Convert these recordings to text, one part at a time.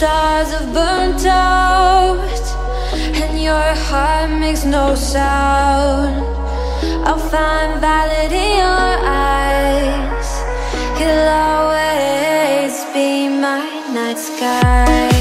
stars have burnt out And your heart makes no sound. I'll find valid in your eyes. You'll always be my night sky.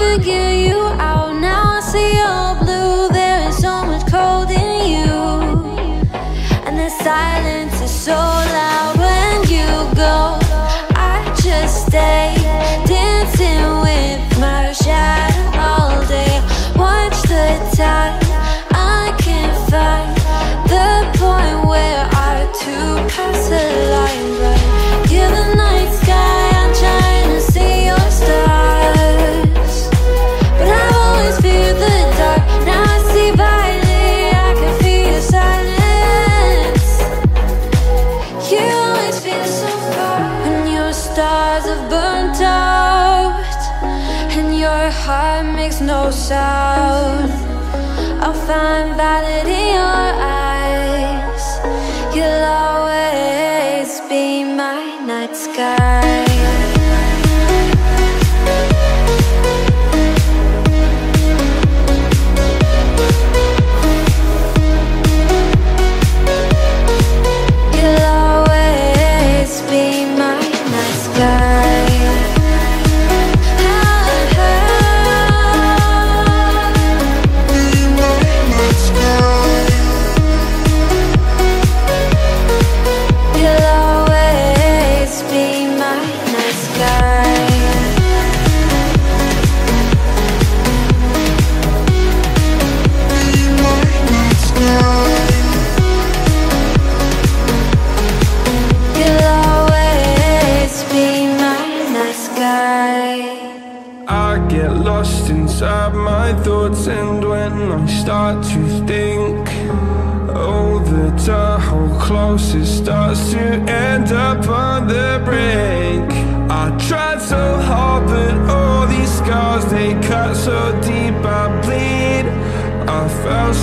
figure you out. stars have burnt out And your heart makes no sound. I'll find validity in your eyes. You'll always be my night sky.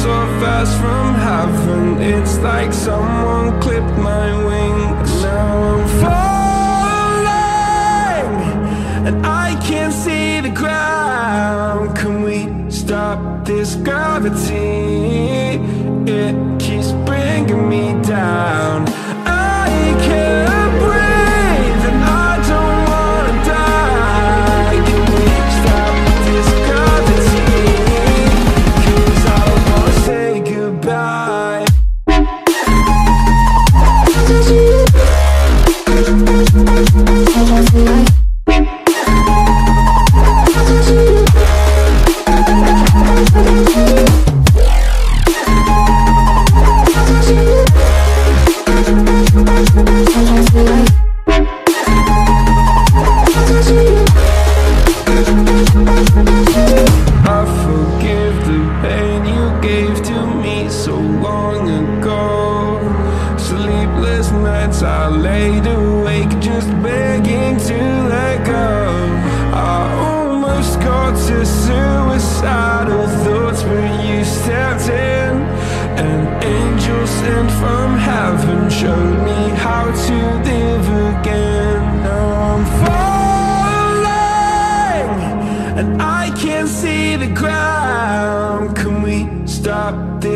so fast from heaven. It's like someone clipped my wings. Now I'm falling And I can't see the ground. Can we stop this gravity? It keeps bringing me down.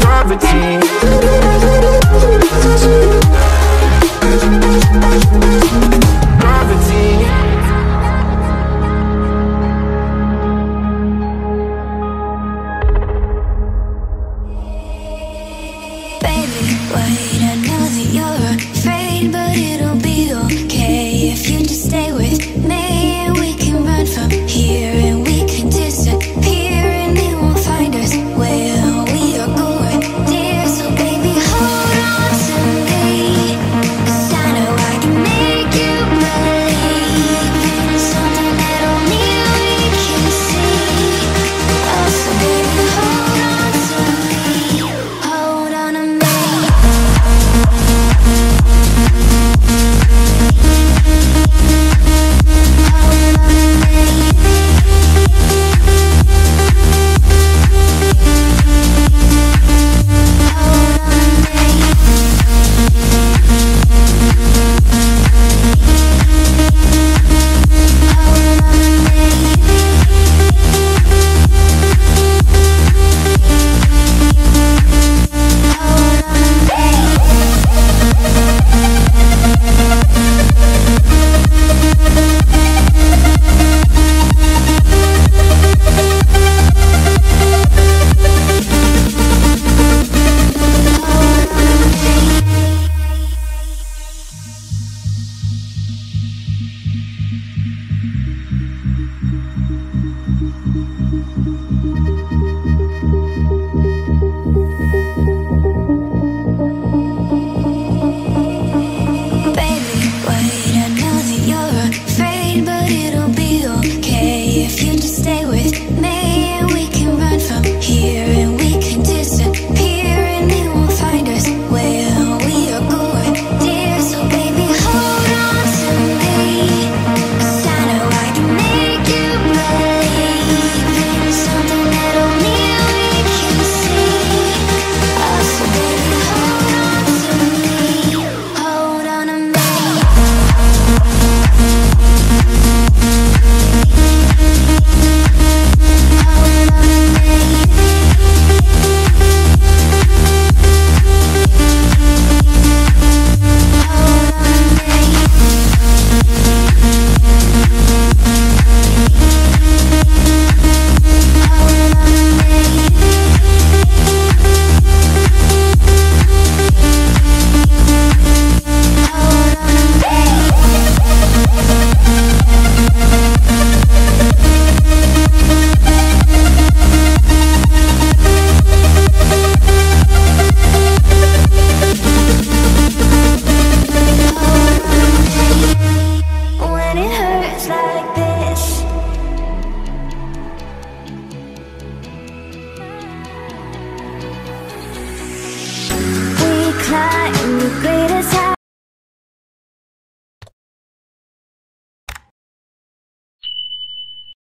Poverty.